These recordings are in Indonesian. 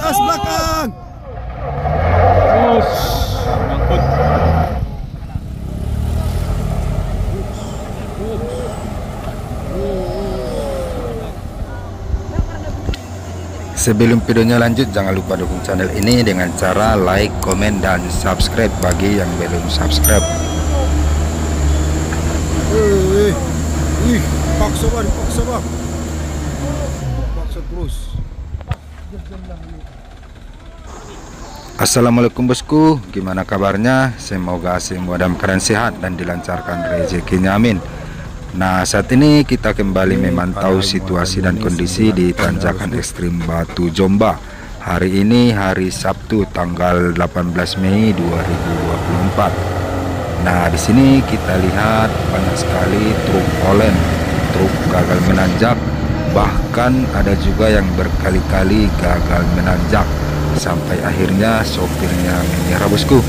gas belakang. Terus. Sebelum videonya lanjut jangan lupa dukung channel ini dengan cara like, komen, dan subscribe bagi yang belum subscribe. Eh, ih, paksa bang, paksa bang. Paksa terus. Assalamualaikum bosku, gimana kabarnya? Semoga semua dalam keadaan sehat dan dilancarkan rezekinya amin. Nah saat ini kita kembali memantau situasi dan kondisi di tanjakan ekstrim Batu Jomba. Hari ini hari Sabtu tanggal 18 Mei 2024 Nah di sini kita lihat banyak sekali truk olen, truk gagal menanjak. Bahkan ada juga yang berkali-kali gagal menanjak Sampai akhirnya sopirnya menyerah bosku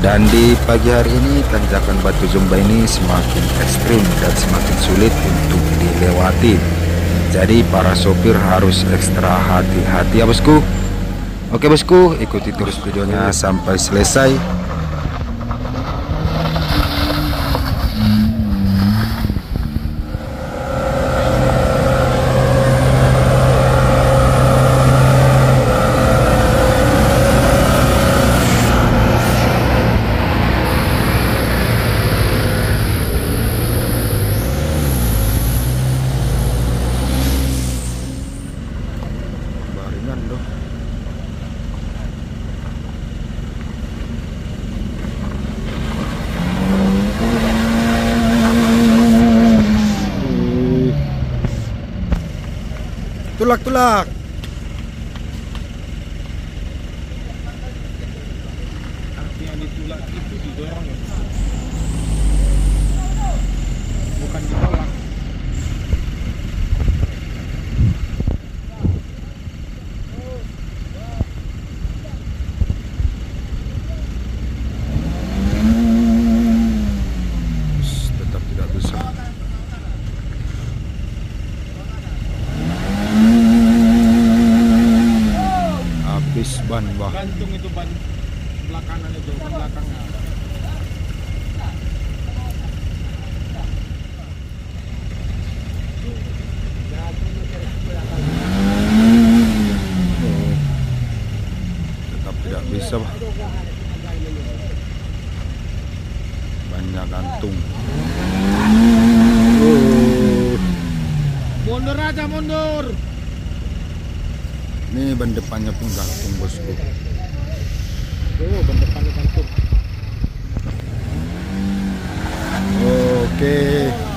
dan di pagi hari ini tanjakan Batu Jomba ini semakin ekstrim dan semakin sulit untuk dilewati. Jadi para sopir harus ekstra hati-hati ya bosku. Oke bosku, ikuti terus videonya sampai selesai. tulak-tulak. Oh. Mundur aja mundur. Ini ban depannya pun gantung bosku. Oh, ban depannya gantung. Oke. Ih.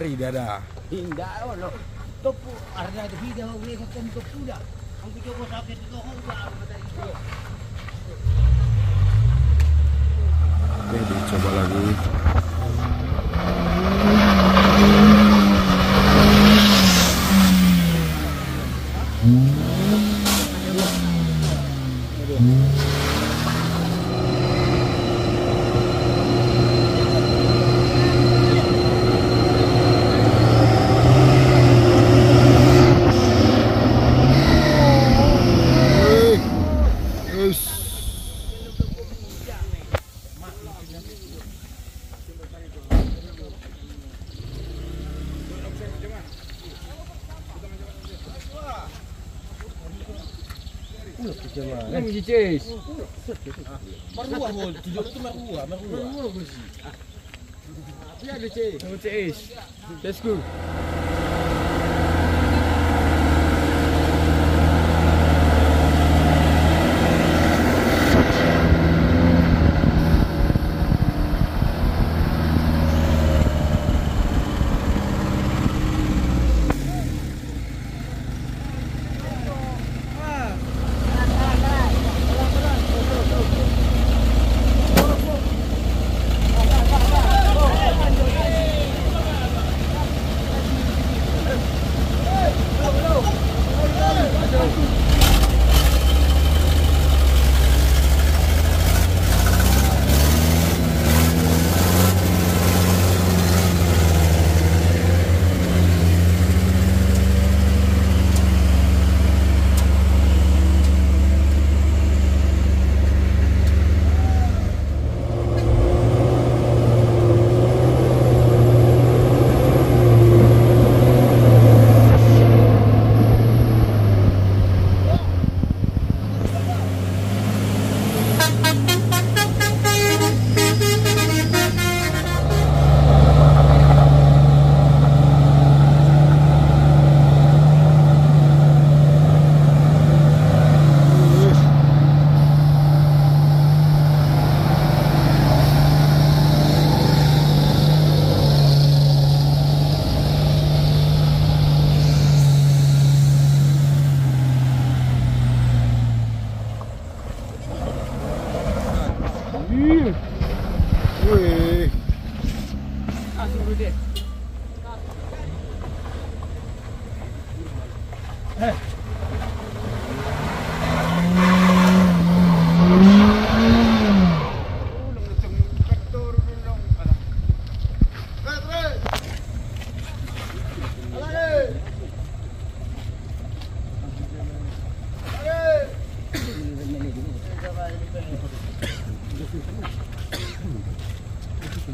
Nah, tari dada. Hindi, ano. Topo, arna de vida ho wego kom topuda. Ang video ko sa akin dito ho ba Oke, dicoba lagi. Let's go.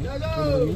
Hello.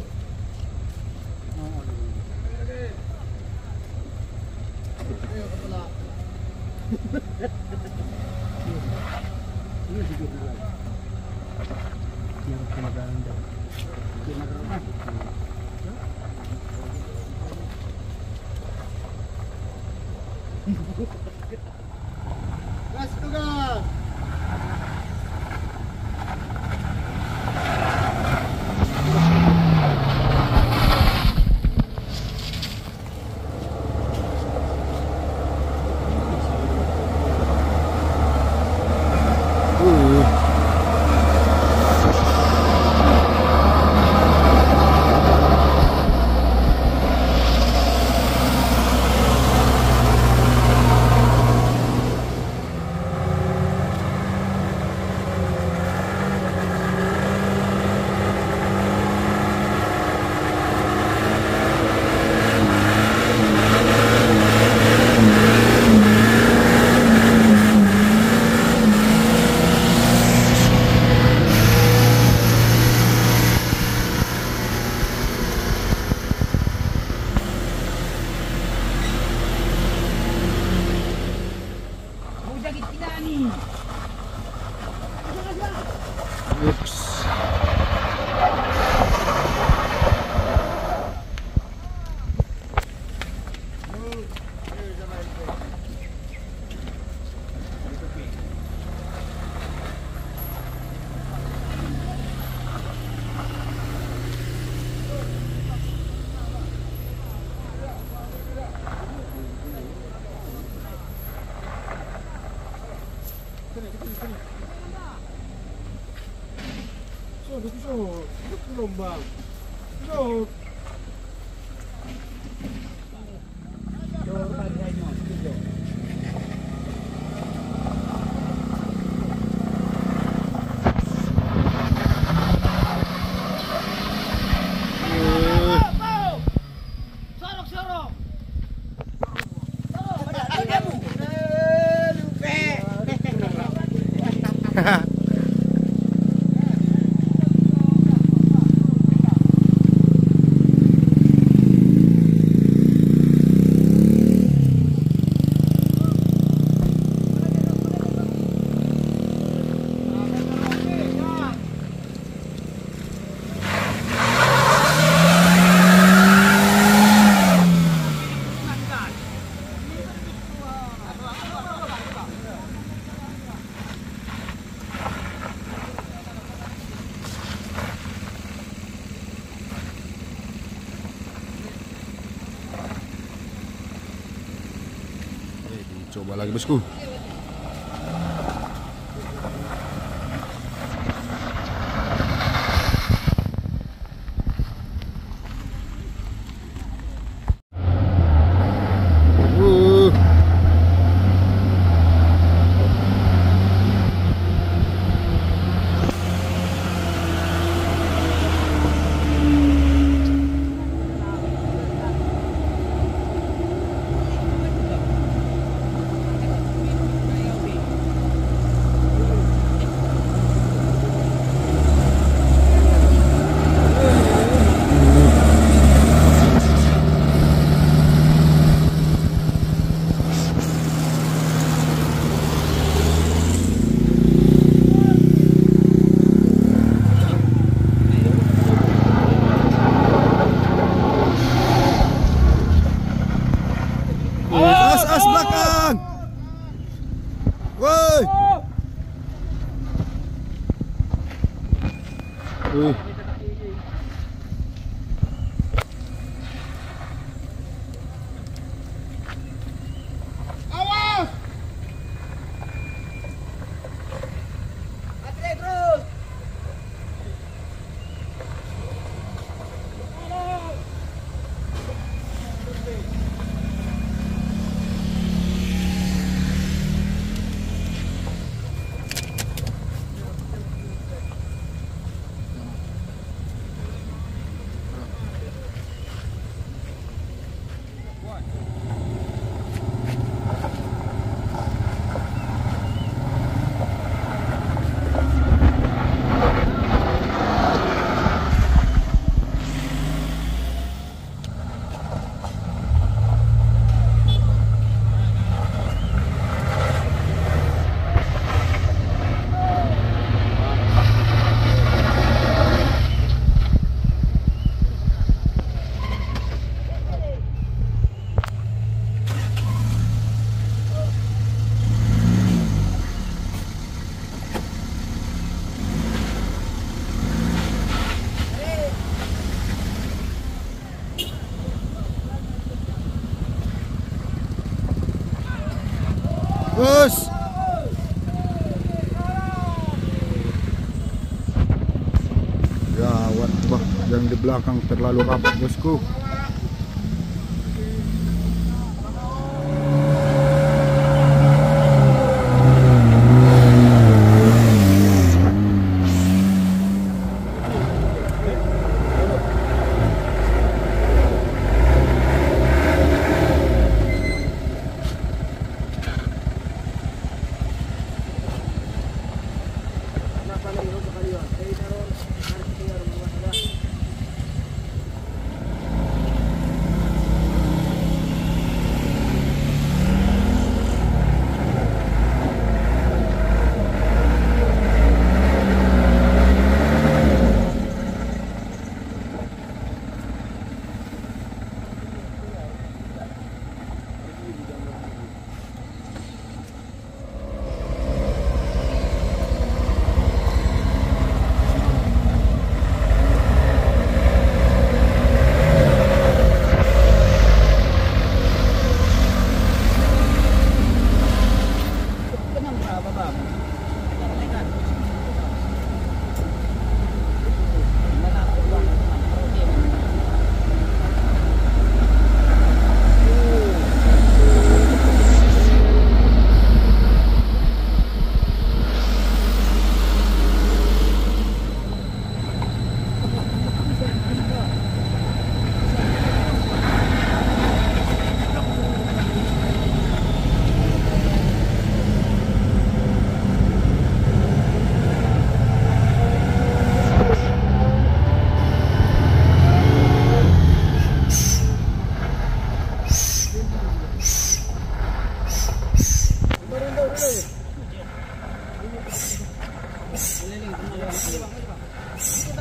저, 그죠? 그럼 막, 그럼. Dicoba lagi bosku. Belakang terlalu rapat bosku.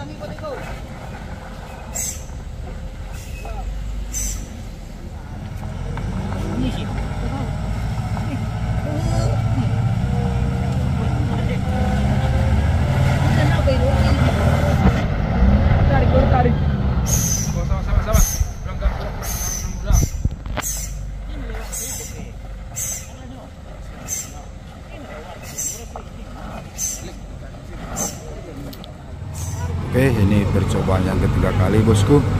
tell me what it goes. Bosco.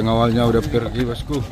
Pengawalnya udah pergi bosku.